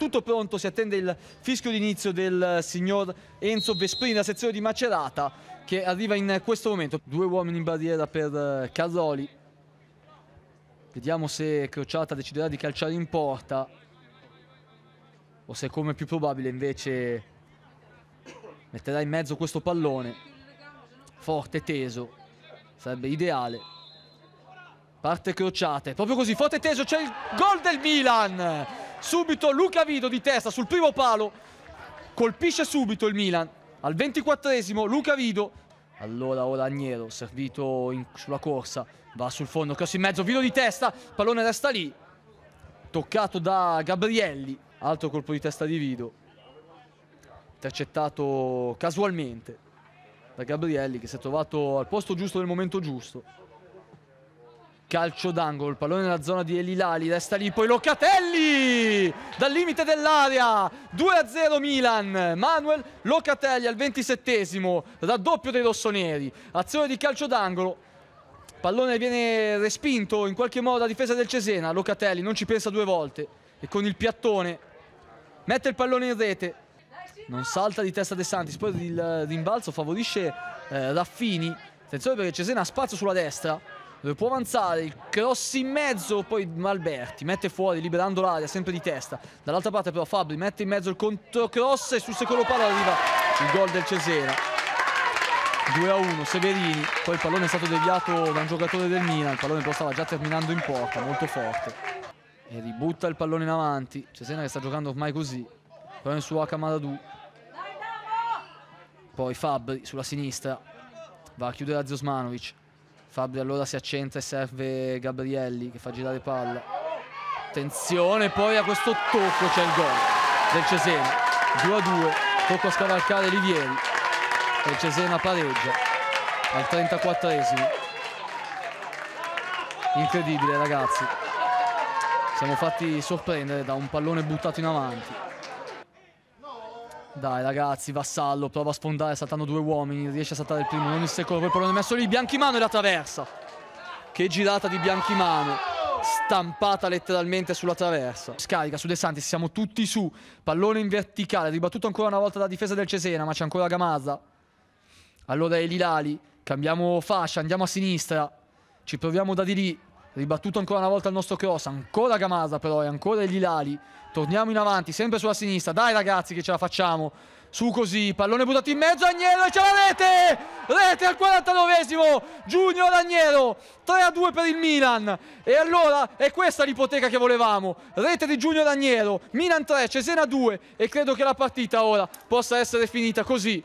tutto pronto, si attende il fischio d'inizio del signor Enzo Vesprini, la sezione di Macerata, che arriva in questo momento. Due uomini in barriera per eh, Carroli. Vediamo se Crociata deciderà di calciare in porta o se come più probabile invece metterà in mezzo questo pallone forte teso sarebbe ideale parte crociate proprio così forte teso c'è il gol del Milan subito Luca Vido di testa sul primo palo. Colpisce subito il Milan. Al 24esimo Luca Vido. Allora ora Agnero servito in, sulla corsa va sul fondo cross in mezzo Vido di testa pallone resta lì. Toccato da Gabrielli altro colpo di testa di Vido. Intercettato casualmente da Gabrielli che si è trovato al posto giusto nel momento giusto. Calcio d'angolo, il pallone nella zona di Elilali, resta lì poi Locatelli! Dal limite dell'area, 2-0 Milan, Manuel Locatelli al 27esimo, raddoppio dei rossoneri, azione di calcio d'angolo, pallone viene respinto in qualche modo da difesa del Cesena, Locatelli non ci pensa due volte e con il piattone mette il pallone in rete, non salta di testa De Santis, poi il rimbalzo favorisce eh, Raffini, attenzione perché Cesena ha spazio sulla destra, dove può avanzare, il cross in mezzo, poi Malberti mette fuori liberando l'area sempre di testa, dall'altra parte però Fabri mette in mezzo il controcross e sul secondo palo arriva il gol del Cesena. 2 a 1 Severini. Poi il pallone è stato deviato da un giocatore del Milan. Il pallone però stava già terminando in porta molto forte. E ributta il pallone in avanti. Cesena che sta giocando ormai così. Pallone su Akamadou. Poi Fabri sulla sinistra. Va a chiudere a Zosmanovic Fabri allora si accentra e serve Gabrielli che fa girare palla. Attenzione poi a questo tocco c'è il gol del Cesena. 2 a 2 tocco a scavalcare Livieri il Cesena pareggia al 34esimo incredibile ragazzi. Siamo fatti sorprendere da un pallone buttato in avanti dai ragazzi, Vassallo prova a sfondare saltando due uomini, riesce a saltare il primo, non il secondo, poi il pallone messo lì, Bianchimano e la traversa. Che girata di Bianchimano, stampata letteralmente sulla traversa. Scarica su De Santi, siamo tutti su, pallone in verticale, ribattuto ancora una volta dalla difesa del Cesena, ma c'è ancora Gamasa. Allora Elilali, cambiamo fascia, andiamo a sinistra, ci proviamo da di lì, ribattuto ancora una volta il nostro cross, ancora Gamasa però e ancora Elilali. Torniamo in avanti, sempre sulla sinistra. Dai ragazzi che ce la facciamo. Su così, pallone buttato in mezzo, Agnero e c'è la rete! Rete al 49esimo, Junior Agnero, 3-2 per il Milan. E allora è questa l'ipoteca che volevamo. Rete di Junior Agnero, Milan 3, Cesena 2 e credo che la partita ora possa essere finita così.